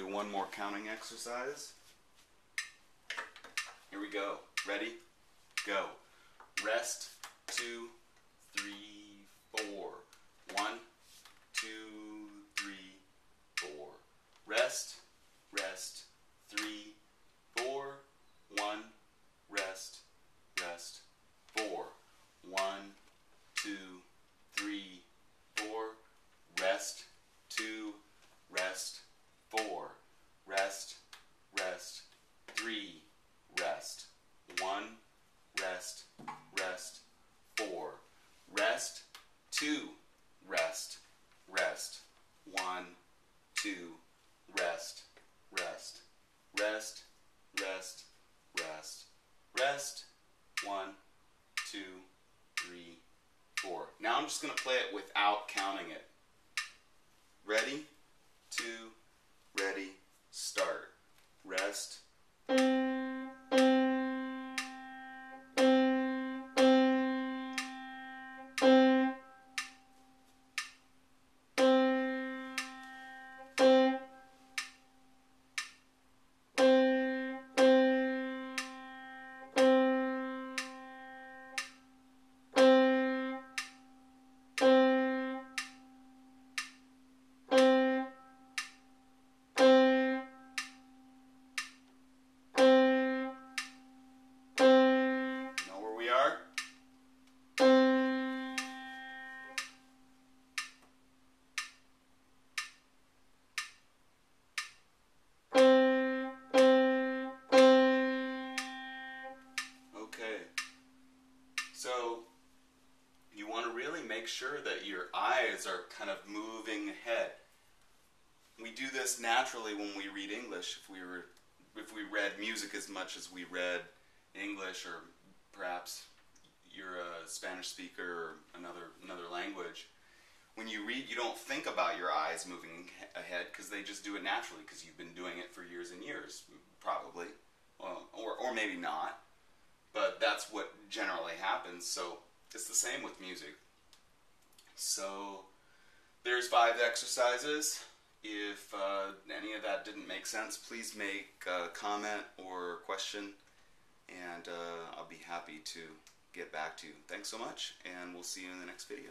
do one more counting exercise. Here we go. Ready? Go. Rest, two, three, four. One, two, three, four. Rest, rest, three, four. One, rest, rest, four. One, two, three, four. Rest, two, rest, four. Rest, rest, three, rest. One, rest, rest, four. Rest, two, rest, rest. One, two, rest, rest. Rest, rest, rest, rest. One, two, three, four. Now I'm just going to play it without counting it. Ready? Two, Okay. So, you want to really make sure that your eyes are kind of moving ahead. We do this naturally when we read English. If we were, if we read music as much as we read English, or perhaps you're a Spanish speaker or another another language, when you read, you don't think about your eyes moving ahead because they just do it naturally because you've been doing it for years and years, probably, well, or or maybe not, but that's what generally happens. So it's the same with music. So there's five exercises. If uh, any of that didn't make sense, please make a comment or question, and uh, I'll be happy to get back to you. Thanks so much, and we'll see you in the next video.